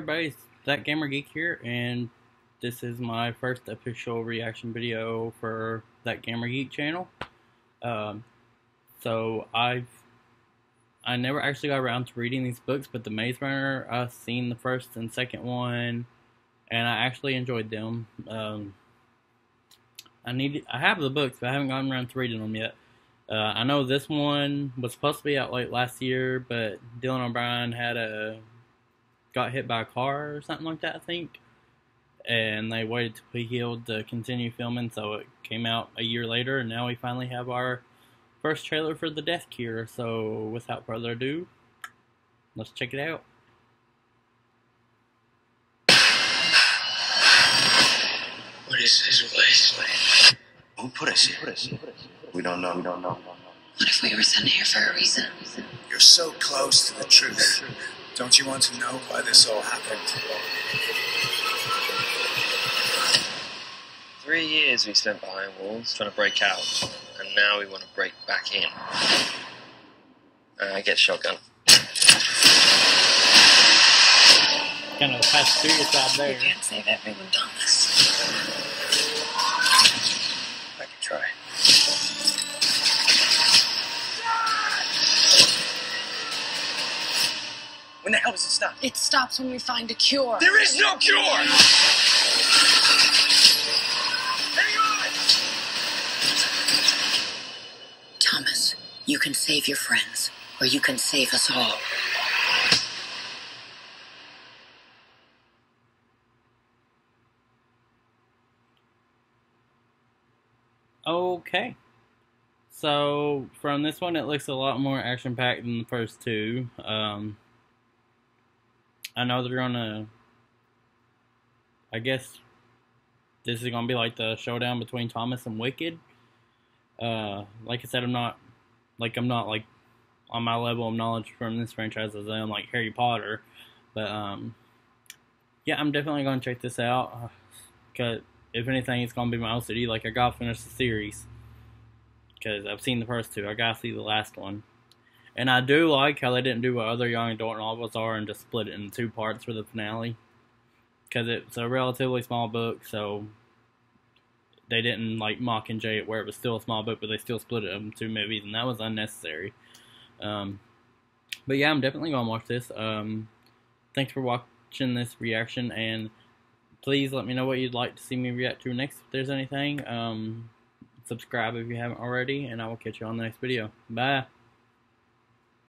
guys, That Gamer Geek here, and this is my first official reaction video for That Gamer Geek channel. Um, so I've I never actually got around to reading these books, but the Maze Runner I've seen the first and second one, and I actually enjoyed them. Um, I need I have the books, but I haven't gotten around to reading them yet. Uh, I know this one was supposed to be out late last year, but Dylan O'Brien had a got hit by a car or something like that, I think. And they waited till he healed to continue filming, so it came out a year later, and now we finally have our first trailer for the Death Cure. So without further ado, let's check it out. What is this place? Who put us here? We don't know. We don't know. What if we were sent here for a reason? You're so close to the truth. Don't you want to know why this all happened? Three years we spent behind walls trying to break out, and now we want to break back in. Uh, I get shotgun. Kind of pass through your side You there. can't save everyone, Thomas. When the hell does it stop? It stops when we find a cure. There is no cure! Hang on! Thomas, you can save your friends, or you can save us all. Okay. So from this one, it looks a lot more action packed than the first two. Um, I know they're gonna. I guess this is gonna be like the showdown between Thomas and Wicked. Uh, like I said, I'm not like I'm not like on my level of knowledge from this franchise as I am like Harry Potter, but um, yeah, I'm definitely gonna check this out. Uh, Cause if anything, it's gonna be my OCD. Like I gotta finish the series because I've seen the first two. I gotta see the last one, and I do like how they didn't do what other young adult novels are and just split it in two parts for the finale. Because it's a relatively small book, so they didn't like Mockingjay it where it was still a small book, but they still split it into two movies, and that was unnecessary. Um, but yeah, I'm definitely gonna watch this. Um, thanks for watching this reaction, and please let me know what you'd like to see me react to next if there's anything. Um, subscribe if you haven't already, and I will catch you on the next video. Bye.